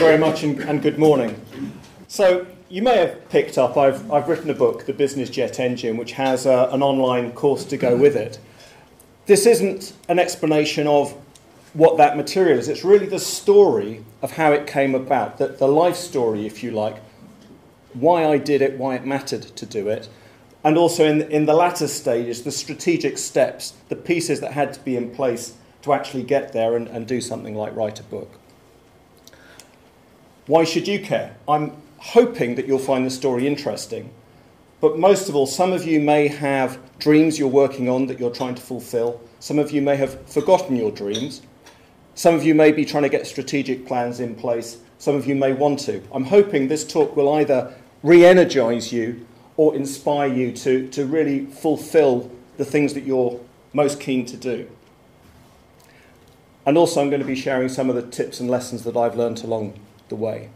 very much and, and, good morning. So, you may have picked up, I've, I've written a book, The Business Jet Engine, which has a, uh, an online course to go with it. This isn't an explanation of what that material is, it's really the story of how it came about, the, the life story, if you like, why I did it, why it mattered to do it, and also in, in the latter stages, the strategic steps, the pieces that had to be in place to actually get there and, and do something like write a book. Why should you care? I'm hoping that you'll find the story interesting. But most of all, some of you may have dreams you're working on that you're trying to fulfill. Some of you may have forgotten your dreams. Some of you may be trying to get strategic plans in place. Some of you may want to. I'm hoping this talk will either re energize you or inspire you to, to really fulfill the things that you're most keen to do. And also, I'm going to be sharing some of the tips and lessons that I've learned along the way.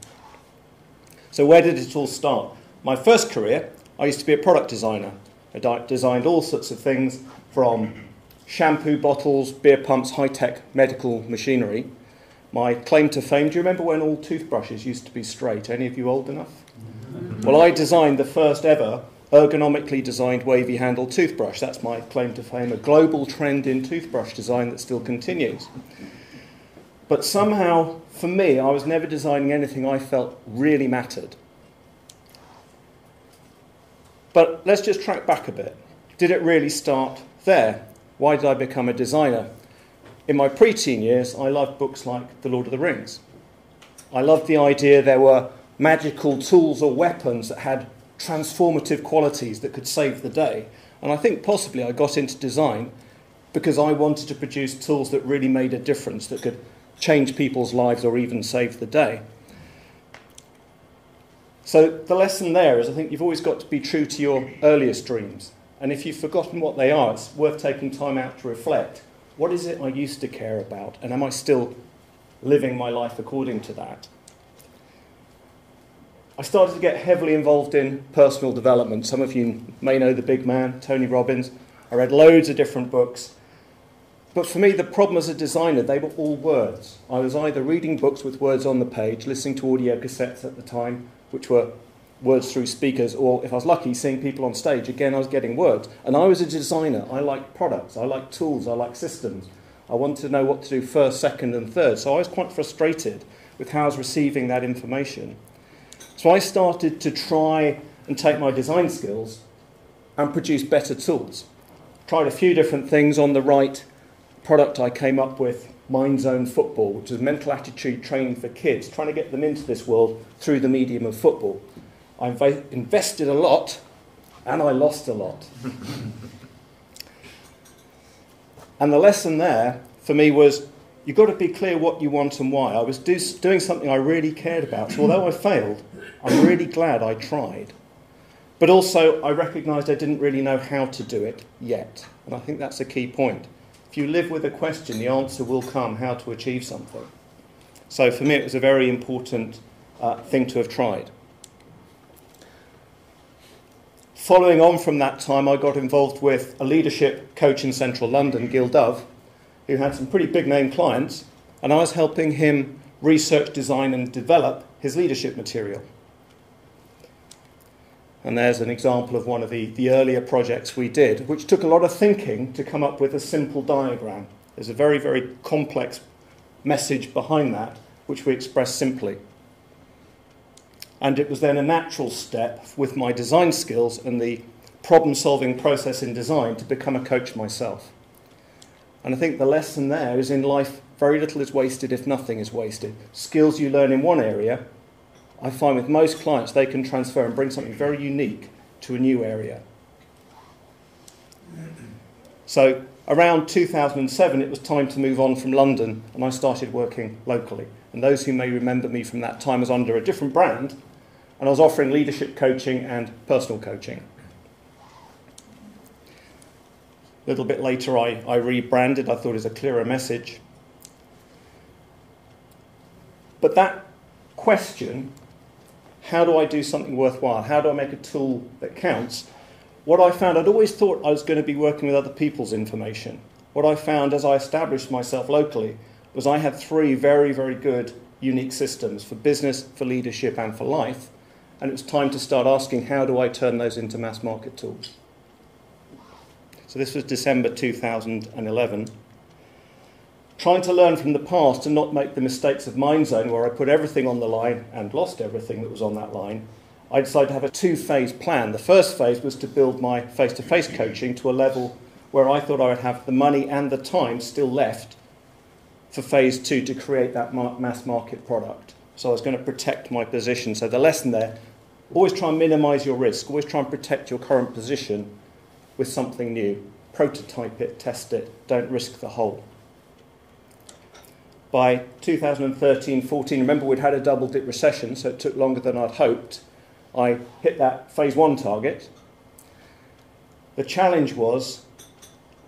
So, where did it all start? My first career, I used to be a product designer. I designed all sorts of things from shampoo bottles, beer pumps, high tech medical machinery. My claim to fame do you remember when all toothbrushes used to be straight? Any of you old enough? Mm-hmm. Well, I designed the first ever ergonomically designed wavy handled toothbrush. That's my claim to fame, a global trend in toothbrush design that still continues. But somehow, for me, I was never designing anything I felt really mattered. But let's just track back a bit. Did it really start there? Why did I become a designer? In my preteen years, I loved books like The Lord of the Rings. I loved the idea there were magical tools or weapons that had transformative qualities that could save the day. And I think possibly I got into design because I wanted to produce tools that really made a difference, that could change people's lives or even save the day. So the lesson there is I think you've always got to be true to your earliest dreams. And if you've forgotten what they are, it's worth taking time out to reflect. What is it I used to care about? And am I still living my life according to that? I started to get heavily involved in personal development. Some of you may know the big man, Tony Robbins. I read loads of different books. But for me, the problem as a designer, they were all words. I was either reading books with words on the page, listening to audio cassettes at the time, which were words through speakers, or if I was lucky, seeing people on stage, again, I was getting words. And I was a designer. I like products, I like tools, I like systems. I wanted to know what to do first, second, and third. So I was quite frustrated with how I was receiving that information. So I started to try and take my design skills and produce better tools. Tried a few different things on the right product I came up with, Mind Zone Football, which is mental attitude training for kids, trying to get them into this world through the medium of football. I invested a lot and I lost a lot. and the lesson there for me was you've got to be clear what you want and why. I was do, doing something I really cared about. So although I failed, I'm really glad I tried. But also, I recognised I didn't really know how to do it yet. And I think that's a key point. If you live with a question, the answer will come how to achieve something. So for me, it was a very important uh, thing to have tried. Following on from that time, I got involved with a leadership coach in central London, Gil Dove, who had some pretty big name clients, and I was helping him research, design, and develop his leadership material. And there's an example of one of the, the earlier projects we did, which took a lot of thinking to come up with a simple diagram. There's a very, very complex message behind that, which we express simply. And it was then a natural step with my design skills and the problem solving process in design to become a coach myself. And I think the lesson there is in life, very little is wasted if nothing is wasted. Skills you learn in one area I find with most clients they can transfer and bring something very unique to a new area. So around 2007, it was time to move on from London, and I started working locally. And those who may remember me from that time was under a different brand, and I was offering leadership coaching and personal coaching. A little bit later, I, I rebranded. I thought it was a clearer message. But that question how do I do something worthwhile? How do I make a tool that counts? What I found, I'd always thought I was going to be working with other people's information. What I found as I established myself locally was I had three very, very good unique systems for business, for leadership, and for life. And it was time to start asking how do I turn those into mass market tools? So this was December 2011. Trying to learn from the past and not make the mistakes of MindZone, where I put everything on the line and lost everything that was on that line, I decided to have a two phase plan. The first phase was to build my face to face coaching to a level where I thought I would have the money and the time still left for phase two to create that mass market product. So I was going to protect my position. So the lesson there always try and minimize your risk, always try and protect your current position with something new. Prototype it, test it, don't risk the whole. By 2013 14, remember we'd had a double dip recession, so it took longer than I'd hoped. I hit that phase one target. The challenge was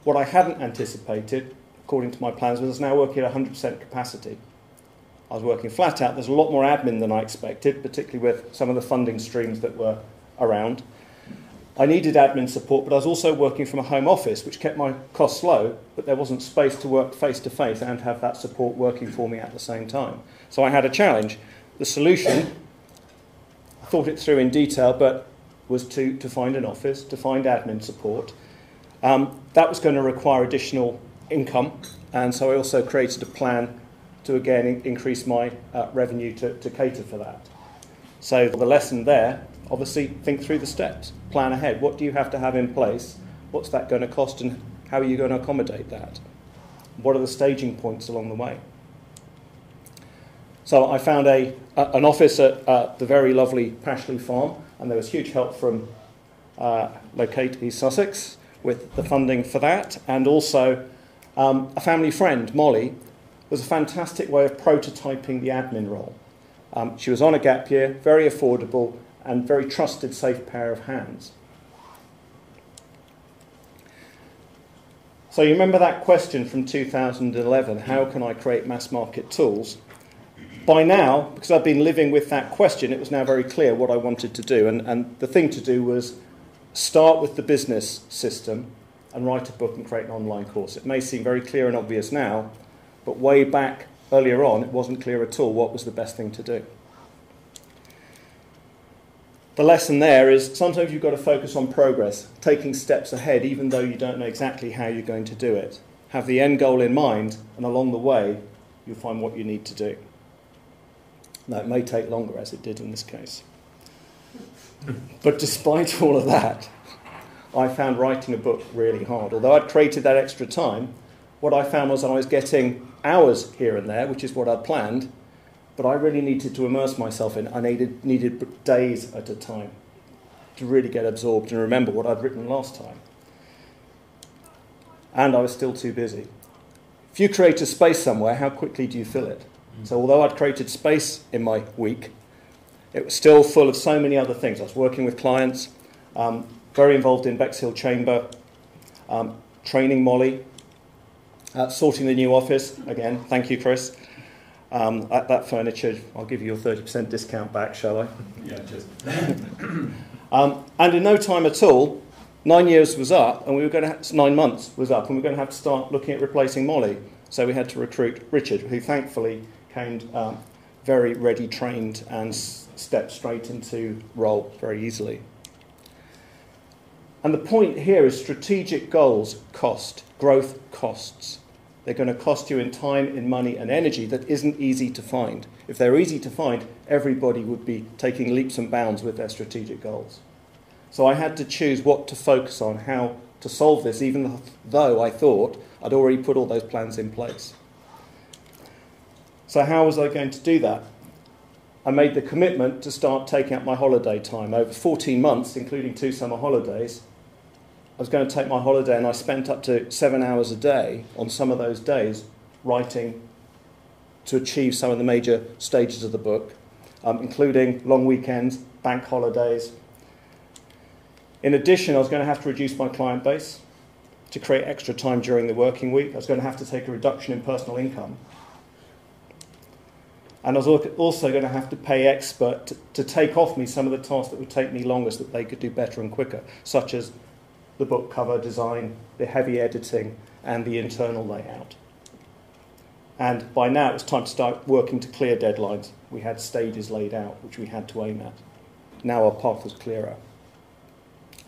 what I hadn't anticipated, according to my plans, was now working at 100% capacity. I was working flat out. There's a lot more admin than I expected, particularly with some of the funding streams that were around. I needed admin support, but I was also working from a home office, which kept my costs low, but there wasn't space to work face to face and have that support working for me at the same time. So I had a challenge. The solution, I thought it through in detail, but was to, to find an office, to find admin support, um, that was going to require additional income, and so I also created a plan to again in- increase my uh, revenue to, to cater for that. So the lesson there, obviously, think through the steps, plan ahead. What do you have to have in place? What's that going to cost, and how are you going to accommodate that? What are the staging points along the way? So I found a, an office at uh, the very lovely Pashley Farm, and there was huge help from uh, Locate East Sussex with the funding for that, and also um, a family friend, Molly, was a fantastic way of prototyping the admin role. Um, she was on a gap year, very affordable, and very trusted, safe pair of hands. So you remember that question from 2011 how can I create mass market tools? By now, because I've been living with that question, it was now very clear what I wanted to do. And, and the thing to do was start with the business system and write a book and create an online course. It may seem very clear and obvious now, but way back earlier on, it wasn't clear at all what was the best thing to do. The lesson there is sometimes you've got to focus on progress, taking steps ahead, even though you don't know exactly how you're going to do it. Have the end goal in mind, and along the way, you'll find what you need to do. Now, it may take longer, as it did in this case. But despite all of that, I found writing a book really hard. Although I'd created that extra time, what I found was I was getting hours here and there, which is what I'd planned, but I really needed to immerse myself in. I needed, needed days at a time to really get absorbed and remember what I'd written last time. And I was still too busy. If you create a space somewhere, how quickly do you fill it? So, although I'd created space in my week, it was still full of so many other things. I was working with clients, um, very involved in Bexhill Chamber, um, training Molly, uh, sorting the new office. Again, thank you, Chris. Um, at that furniture, I'll give you your 30% discount back, shall I? Yeah, just. um, and in no time at all, nine years was up, and we were going to have, nine months was up, and we were going to have to start looking at replacing Molly. So we had to recruit Richard, who thankfully came um, very ready, trained, and stepped straight into role very easily. And the point here is strategic goals cost, growth costs. They're going to cost you in time, in money, and energy that isn't easy to find. If they're easy to find, everybody would be taking leaps and bounds with their strategic goals. So I had to choose what to focus on, how to solve this, even though I thought I'd already put all those plans in place. So, how was I going to do that? I made the commitment to start taking up my holiday time. Over 14 months, including two summer holidays, I was going to take my holiday and I spent up to seven hours a day on some of those days writing to achieve some of the major stages of the book, um, including long weekends, bank holidays. In addition, I was going to have to reduce my client base to create extra time during the working week. I was going to have to take a reduction in personal income and I was also going to have to pay expert to, to take off me some of the tasks that would take me longest that they could do better and quicker, such as the book cover design, the heavy editing, and the internal layout. And by now it was time to start working to clear deadlines. We had stages laid out, which we had to aim at. Now our path was clearer.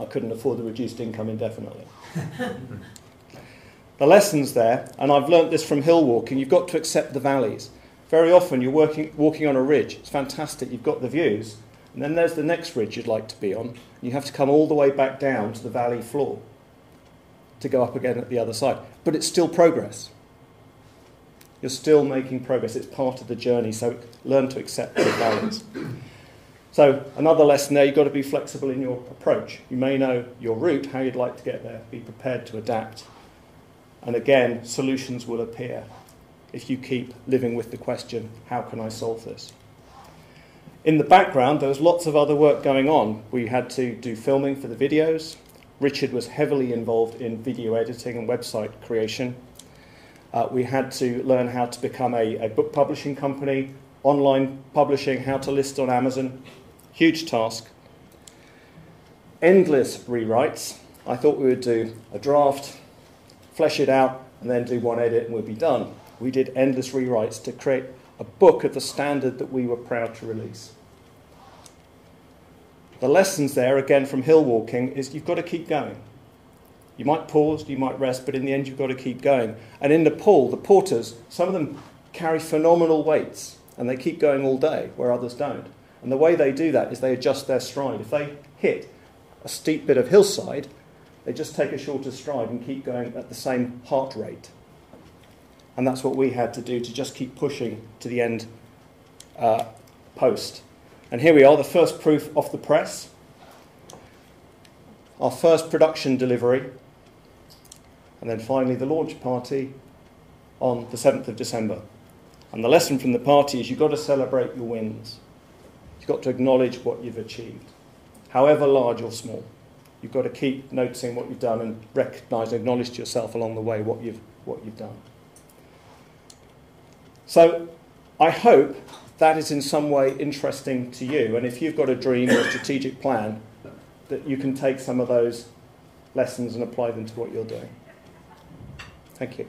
I couldn't afford the reduced income indefinitely. the lessons there, and I've learnt this from hill walking, you've got to accept the valleys. Very often you're working, walking on a ridge, it's fantastic, you've got the views, and then there's the next ridge you'd like to be on. You have to come all the way back down to the valley floor to go up again at the other side. But it's still progress. You're still making progress. It's part of the journey, so learn to accept the valleys. So, another lesson there, you've got to be flexible in your approach. You may know your route, how you'd like to get there, be prepared to adapt. And again, solutions will appear if you keep living with the question, how can I solve this? In the background, there was lots of other work going on. We had to do filming for the videos. Richard was heavily involved in video editing and website creation. Uh, we had to learn how to become a, a book publishing company, online publishing, how to list on Amazon. Huge task. Endless rewrites. I thought we would do a draft, flesh it out, and then do one edit and we'd be done. We did endless rewrites to create a book of the standard that we were proud to release. The lessons there, again from hill walking, is you've got to keep going. You might pause, you might rest, but in the end, you've got to keep going. And in Nepal, the porters, some of them carry phenomenal weights and they keep going all day where others don't. And the way they do that is they adjust their stride. If they hit a steep bit of hillside, they just take a shorter stride and keep going at the same heart rate. And that's what we had to do to just keep pushing to the end uh, post. And here we are, the first proof off the press. Our first production delivery. And then finally, the launch party on the 7th of December. And the lesson from the party is you've got to celebrate your wins. You've got to acknowledge what you've achieved, however large or small. You've got to keep noticing what you've done and recognise and acknowledge to yourself along the way what you've, what you've done. So I hope that is in some way interesting to you. And if you've got a dream or a strategic plan, that you can take some of those lessons and apply them to what you're doing. Thank you.